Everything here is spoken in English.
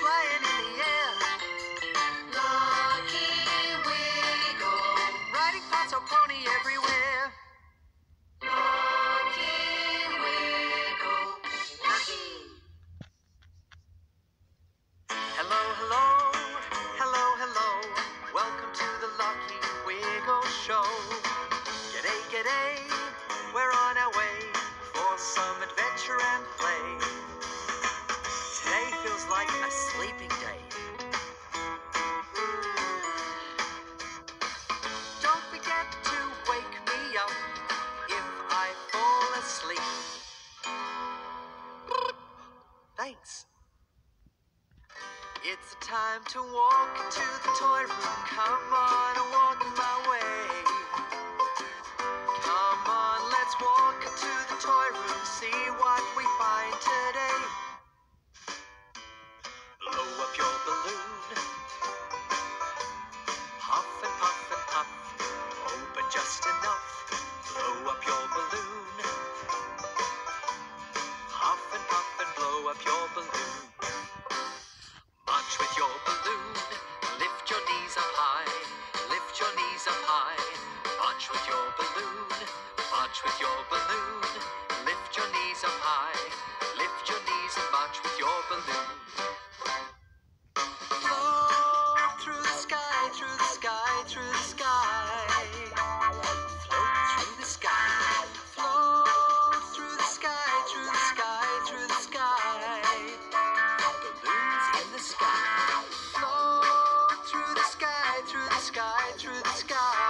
playing like a sleeping day. Don't forget to wake me up if I fall asleep. Thanks. It's time to walk to the toy room. Come on. march with your balloon. Lift your knees up high. Lift your knees and march with your balloon. Float through the sky, through the sky, through the sky. Float through the sky. Float through the sky, through the sky, through the sky. Balloons in the sky. Float through the sky, through the sky, through the sky.